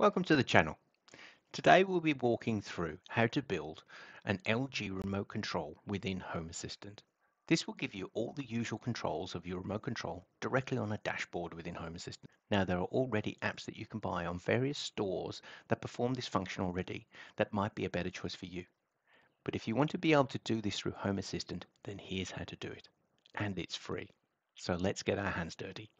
Welcome to the channel. Today we'll be walking through how to build an LG remote control within Home Assistant. This will give you all the usual controls of your remote control directly on a dashboard within Home Assistant. Now there are already apps that you can buy on various stores that perform this function already that might be a better choice for you. But if you want to be able to do this through Home Assistant, then here's how to do it. And it's free. So let's get our hands dirty.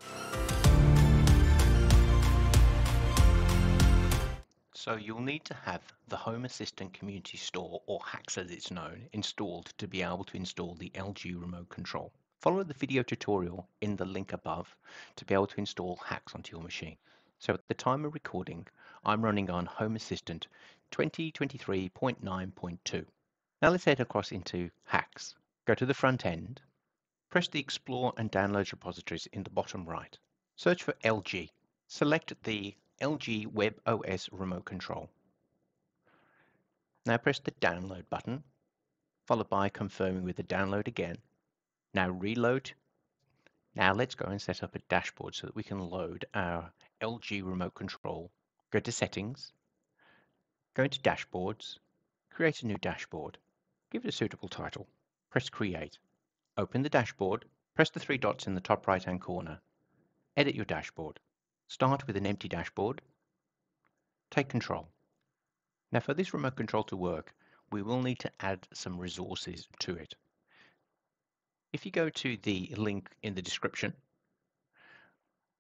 So you'll need to have the Home Assistant Community Store, or HACS as it's known, installed to be able to install the LG remote control. Follow the video tutorial in the link above to be able to install HACS onto your machine. So at the time of recording, I'm running on Home Assistant 2023.9.2. Now let's head across into HACS. Go to the front end, press the Explore and Download repositories in the bottom right. Search for LG. Select the LG Web OS remote control. Now press the download button, followed by confirming with the download again. Now reload. Now let's go and set up a dashboard so that we can load our LG remote control. Go to settings, go into dashboards, create a new dashboard. Give it a suitable title. Press create. Open the dashboard, press the three dots in the top right hand corner. Edit your dashboard. Start with an empty dashboard. Take control. Now for this remote control to work, we will need to add some resources to it. If you go to the link in the description,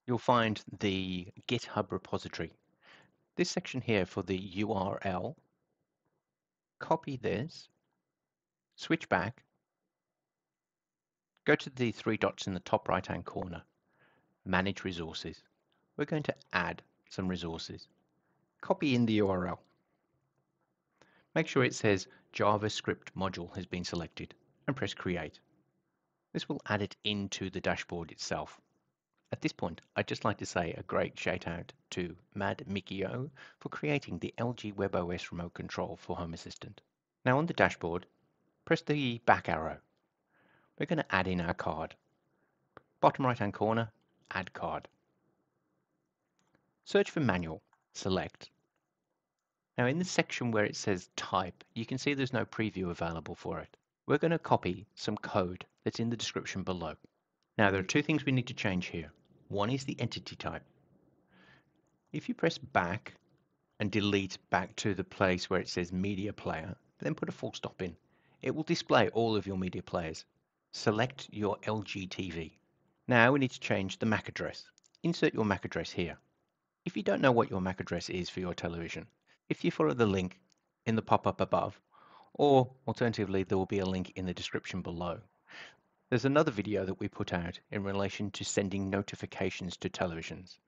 you'll find the GitHub repository. This section here for the URL, copy this, switch back, go to the three dots in the top right hand corner, manage resources we're going to add some resources. Copy in the URL. Make sure it says JavaScript module has been selected and press create. This will add it into the dashboard itself. At this point, I'd just like to say a great shout out to Mad Mikio for creating the LG WebOS remote control for Home Assistant. Now on the dashboard, press the back arrow. We're going to add in our card. Bottom right hand corner, add card. Search for manual, select. Now in the section where it says type, you can see there's no preview available for it. We're going to copy some code that's in the description below. Now there are two things we need to change here. One is the entity type. If you press back and delete back to the place where it says media player, then put a full stop in. It will display all of your media players. Select your LG TV. Now we need to change the MAC address. Insert your MAC address here. If you don't know what your MAC address is for your television, if you follow the link in the pop-up above, or alternatively, there will be a link in the description below. There's another video that we put out in relation to sending notifications to televisions.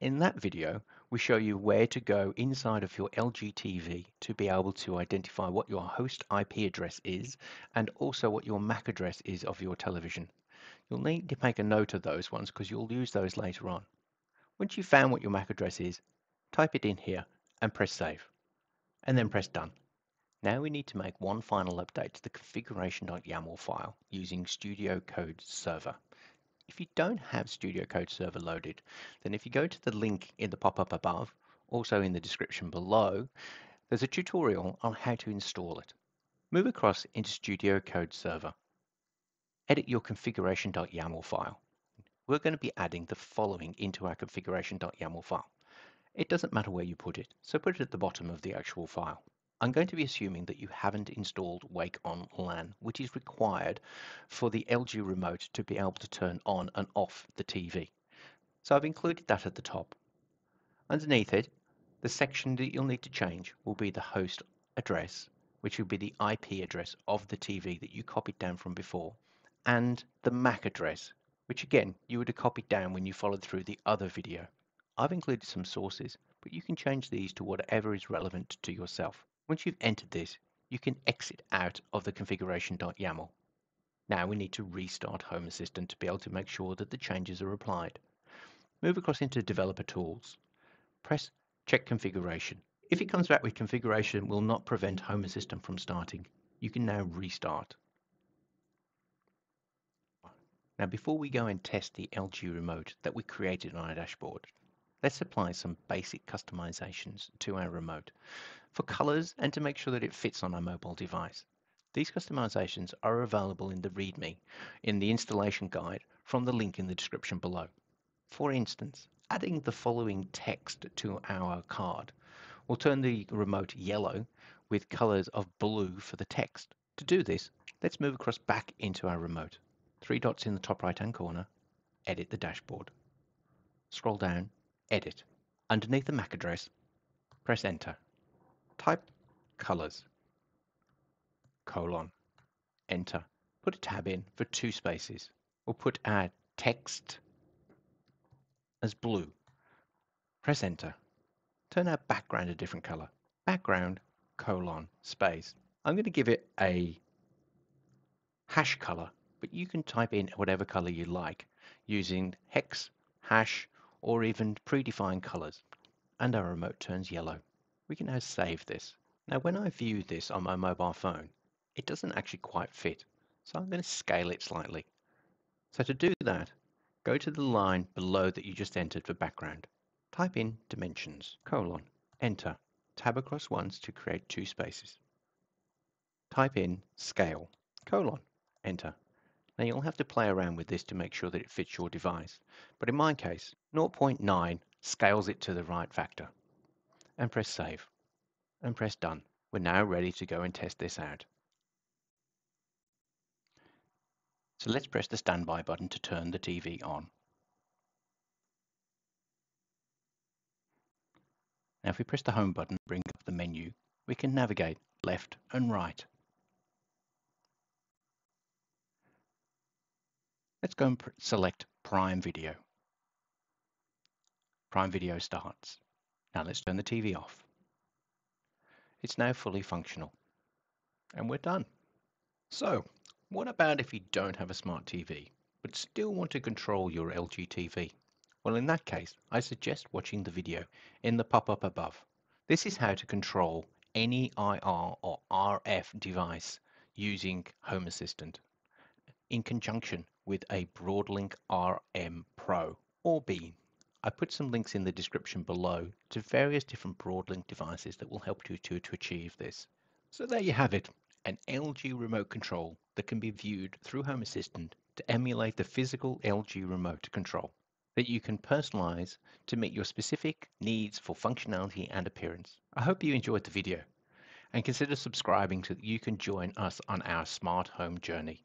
In that video, we show you where to go inside of your LG TV to be able to identify what your host IP address is and also what your MAC address is of your television. You'll need to make a note of those ones because you'll use those later on. Once you've found what your MAC address is, type it in here and press save, and then press done. Now we need to make one final update to the configuration.yaml file using Studio Code Server. If you don't have Studio Code Server loaded, then if you go to the link in the pop-up above, also in the description below, there's a tutorial on how to install it. Move across into Studio Code Server. Edit your configuration.yaml file we're going to be adding the following into our configuration.yaml file. It doesn't matter where you put it, so put it at the bottom of the actual file. I'm going to be assuming that you haven't installed Wake on LAN, which is required for the LG remote to be able to turn on and off the TV. So I've included that at the top. Underneath it, the section that you'll need to change will be the host address, which will be the IP address of the TV that you copied down from before, and the MAC address, which again you would have copied down when you followed through the other video. I've included some sources, but you can change these to whatever is relevant to yourself. Once you've entered this, you can exit out of the configuration.yaml. Now we need to restart Home Assistant to be able to make sure that the changes are applied. Move across into Developer Tools. Press Check Configuration. If it comes back with configuration will not prevent Home Assistant from starting, you can now restart. Now before we go and test the LG remote that we created on our dashboard, let's apply some basic customizations to our remote for colors and to make sure that it fits on our mobile device. These customizations are available in the README in the installation guide from the link in the description below. For instance, adding the following text to our card will turn the remote yellow with colors of blue for the text. To do this, let's move across back into our remote. Three dots in the top right hand corner, edit the dashboard. Scroll down, edit. Underneath the MAC address, press enter. Type colors, colon, enter. Put a tab in for two spaces. We'll put our text as blue. Press enter. Turn our background a different color. Background, colon, space. I'm going to give it a hash color, but you can type in whatever color you like using hex, hash, or even predefined colors. And our remote turns yellow. We can now save this. Now when I view this on my mobile phone, it doesn't actually quite fit. So I'm going to scale it slightly. So to do that, go to the line below that you just entered for background. Type in dimensions, colon, enter. Tab across once to create two spaces. Type in scale, colon, enter. Now you'll have to play around with this to make sure that it fits your device. But in my case, 0.9 scales it to the right factor. And press save. And press done. We're now ready to go and test this out. So let's press the standby button to turn the TV on. Now if we press the home button bring up the menu, we can navigate left and right. Let's go and select Prime Video. Prime Video starts. Now let's turn the TV off. It's now fully functional. And we're done. So, what about if you don't have a smart TV, but still want to control your LG TV? Well, in that case, I suggest watching the video in the pop-up above. This is how to control any IR or RF device using Home Assistant in conjunction with a Broadlink RM Pro or B. I put some links in the description below to various different Broadlink devices that will help you to, to achieve this. So there you have it an LG remote control that can be viewed through Home Assistant to emulate the physical LG remote control that you can personalize to meet your specific needs for functionality and appearance. I hope you enjoyed the video and consider subscribing so that you can join us on our smart home journey.